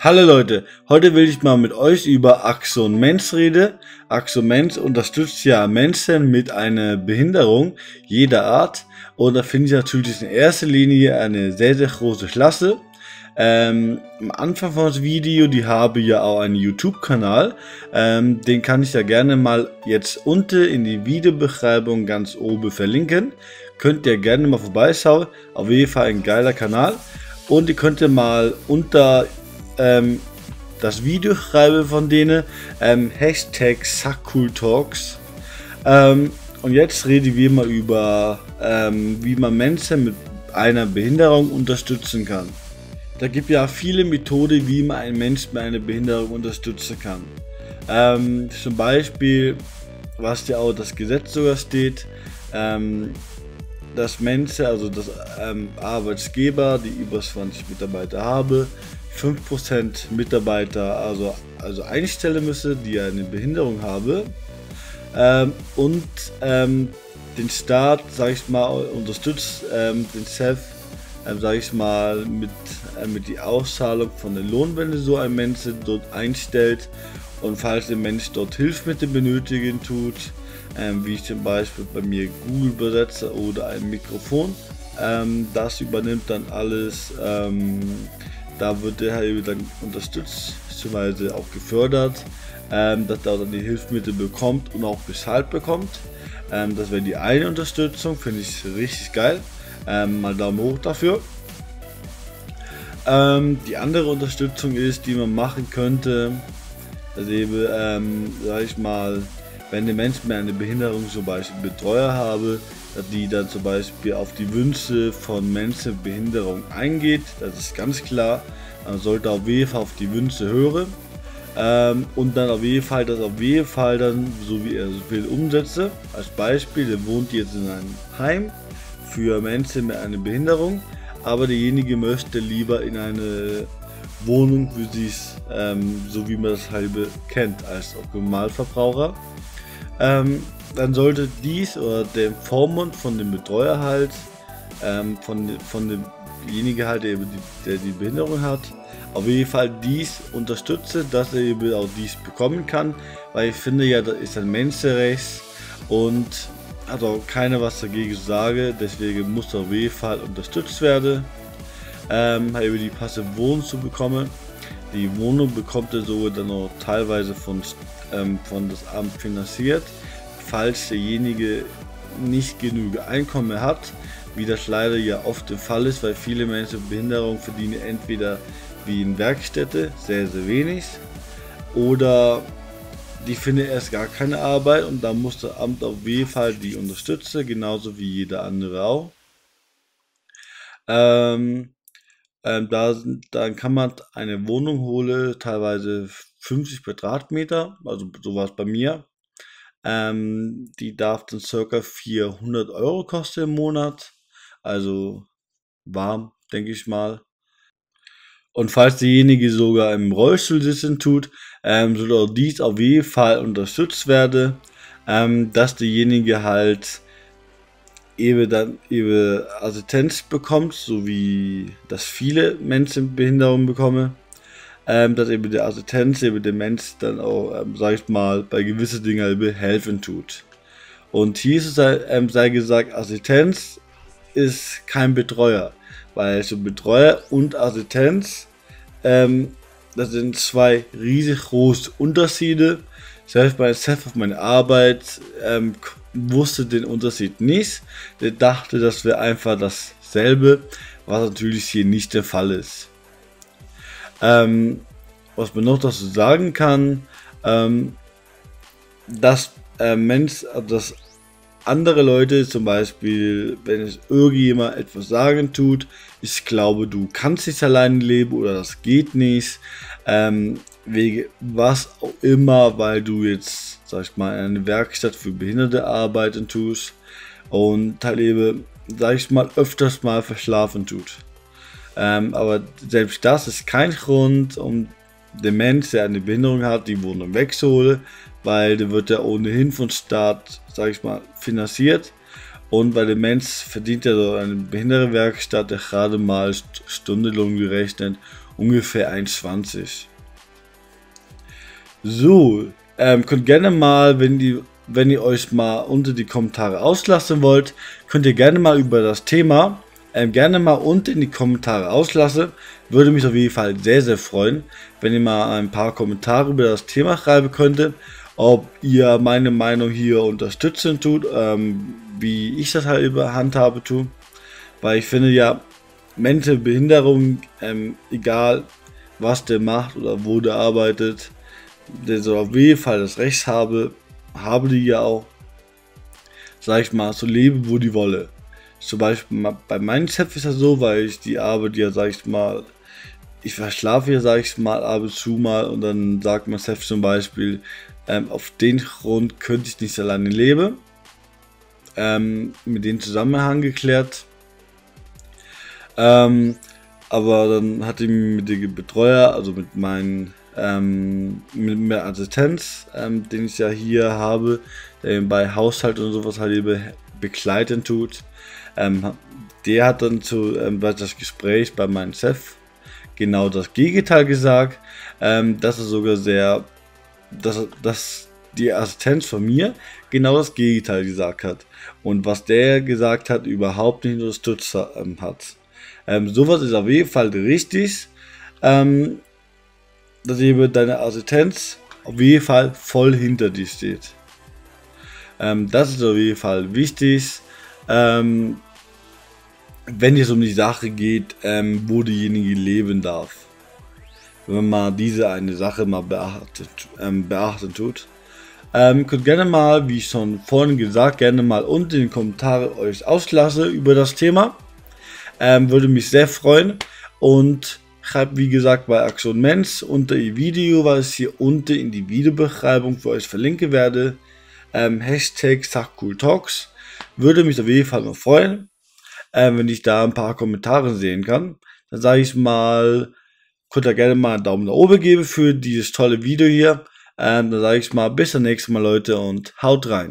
Hallo Leute, heute will ich mal mit euch über Axon Mens reden. Axon Mens unterstützt ja Menschen mit einer Behinderung jeder Art und da finde ich natürlich in erster Linie eine sehr, sehr große Klasse. Ähm, am Anfang von das Video, die habe ja auch einen YouTube-Kanal, ähm, den kann ich ja gerne mal jetzt unten in die Videobeschreibung ganz oben verlinken. Könnt ihr gerne mal vorbeischauen, auf jeden Fall ein geiler Kanal. Und ihr könnt ihr mal unter ähm, das Video schreibe von denen. Ähm, Hashtag Sackcooltalks. Ähm, und jetzt reden wir mal über, ähm, wie man Menschen mit einer Behinderung unterstützen kann. Da gibt ja viele Methoden, wie man einen Menschen mit einer Behinderung unterstützen kann. Ähm, zum Beispiel, was ja auch das Gesetz sogar steht, ähm, dass Menschen, also das ähm, Arbeitsgeber, die über 20 Mitarbeiter haben, 5% Mitarbeiter also, also einstellen müsse, die eine Behinderung habe. Ähm, und ähm, den Staat, sage ich mal, unterstützt ähm, den Chef, ähm, sage ich mal, mit, äh, mit die Auszahlung von den Lohn, wenn so ein Mensch dort einstellt. Und falls der Mensch dort Hilfsmittel benötigen tut, ähm, wie zum Beispiel bei mir Google Übersetzer oder ein Mikrofon, ähm, das übernimmt dann alles ähm, da wird er halt dann unterstützt, beziehungsweise auch gefördert, ähm, dass er dann die Hilfsmittel bekommt und auch bezahlt bekommt. Ähm, das wäre die eine Unterstützung, finde ich richtig geil. Ähm, mal Daumen hoch dafür. Ähm, die andere Unterstützung ist, die man machen könnte, dass eben, ähm, sag ich mal, wenn der Mensch mit einer Behinderung zum Beispiel Betreuer habe, die dann zum Beispiel auf die Wünsche von Menschen mit Behinderung eingeht. Das ist ganz klar. Man sollte auf jeden Fall auf die Wünsche hören. Ähm, und dann auf jeden Fall das auf jeden Fall dann, so wie er so will, umsetze. Als Beispiel, der wohnt jetzt in einem Heim für Menschen mit einer Behinderung, aber derjenige möchte lieber in eine Wohnung für sich, ähm, so wie man das halbe kennt, als Normalverbraucher. Ähm, dann sollte dies oder der Vormund von dem Betreuer halt, ähm, von, von demjenigen halt, der, der die Behinderung hat, auf jeden Fall dies unterstütze, dass er eben auch dies bekommen kann, weil ich finde ja, das ist ein Menschenrecht und hat auch keiner was dagegen zu sagen, deswegen muss er auf jeden Fall unterstützt werden, ähm, halt über die passive Wohnung zu bekommen. Die Wohnung bekommt er sogar dann auch teilweise von, ähm, von das Amt finanziert falls derjenige nicht genug Einkommen hat, wie das leider ja oft der Fall ist, weil viele Menschen mit Behinderung verdienen entweder wie in Werkstätte sehr, sehr wenig oder die finden erst gar keine Arbeit und da muss das Amt auf jeden Fall die unterstützen, genauso wie jeder andere auch. Ähm, ähm, da, dann kann man eine Wohnung holen, teilweise 50 Quadratmeter, also sowas bei mir, ähm, die darf dann circa 400 Euro kosten im Monat. Also warm, denke ich mal. Und falls derjenige sogar im Rollstuhl sitzen tut, ähm, soll auch dies auf jeden Fall unterstützt werden, ähm, dass derjenige halt eben dann eben Assistenz bekommt, so wie das viele Menschen Behinderung bekommen ähm, dass eben der Assistenz, eben der Mensch dann auch, ähm, sag ich mal, bei gewissen Dingen eben helfen tut. Und hier ist es, ähm, sei gesagt, Assistenz ist kein Betreuer, weil so Betreuer und Assistenz, ähm, das sind zwei riesig große Unterschiede. Selbst bei Chef auf meine Arbeit ähm, wusste den Unterschied nicht. Der dachte, das wäre einfach dasselbe, was natürlich hier nicht der Fall ist. Ähm, was man noch dazu sagen kann, ähm, dass äh, Mensch, dass andere Leute, zum Beispiel, wenn es irgendjemand etwas sagen tut, ich glaube, du kannst nicht alleine leben oder das geht nicht, ähm, wegen was auch immer, weil du jetzt, sag ich mal, in einer Werkstatt für Behinderte arbeiten tust und eben, sag ich mal, öfters mal verschlafen tut. Ähm, aber selbst das ist kein Grund, um den Mensch, der eine Behinderung hat, die Wohnung wegzuholen, weil der wird ja ohnehin von Staat, sag ich mal, finanziert. Und weil der Mensch verdient ja so eine Behindertenwerkstatt ja gerade mal Stundenlohn gerechnet ungefähr 1,20. So, ähm, könnt gerne mal, wenn die wenn ihr euch mal unter die Kommentare auslassen wollt, könnt ihr gerne mal über das Thema ähm, gerne mal unten in die Kommentare auslassen. Würde mich auf jeden Fall sehr, sehr freuen, wenn ihr mal ein paar Kommentare über das Thema schreiben könntet. Ob ihr meine Meinung hier unterstützen tut, ähm, wie ich das halt über Handhabe tue. Weil ich finde ja, Menschen Behinderung, ähm, egal was der macht oder wo der arbeitet, der soll auf jeden Fall das Recht haben, habe die ja auch, sag ich mal, so leben, wo die wolle. Zum Beispiel bei meinem Chef ist das so, weil ich die Arbeit ja, sag ich mal, ich verschlafe ja, sag ich mal, ab und zu mal und dann sagt mein Chef zum Beispiel, ähm, auf den Grund könnte ich nicht alleine leben. Ähm, mit dem Zusammenhang geklärt. Ähm, aber dann hatte ich mit dem Betreuer, also mit meinen ähm, mit mehr Assistenz, ähm, den ich ja hier habe, der bei Haushalt und sowas halt eben begleiten tut. Ähm, der hat dann zu ähm, bei das Gespräch bei meinem Chef genau das Gegenteil gesagt, ähm, dass er sogar sehr, dass, dass die Assistenz von mir genau das Gegenteil gesagt hat und was der gesagt hat überhaupt nicht unterstützt ähm, hat. Ähm, sowas ist auf jeden Fall richtig. Ähm, dass eben deine Assistenz auf jeden Fall voll hinter dir steht. Ähm, das ist auf jeden Fall wichtig, ähm, wenn es um die Sache geht, ähm, wo diejenige leben darf. Wenn man diese eine Sache mal beachtet, ähm, beachten tut. Ähm, könnt gerne mal, wie schon vorhin gesagt, gerne mal unten in den Kommentaren euch auslassen über das Thema. Ähm, würde mich sehr freuen und Schreibt wie gesagt bei Aktion Mens unter ihr Video, was ich hier unten in die Videobeschreibung für euch verlinken werde. Ähm, Hashtag Sachcooltalks. Würde mich auf jeden Fall mal freuen, ähm, wenn ich da ein paar Kommentare sehen kann. Dann sage ich mal, könnt ihr gerne mal einen Daumen nach oben geben für dieses tolle Video hier. Ähm, dann sage ich mal, bis zum nächsten Mal Leute und haut rein.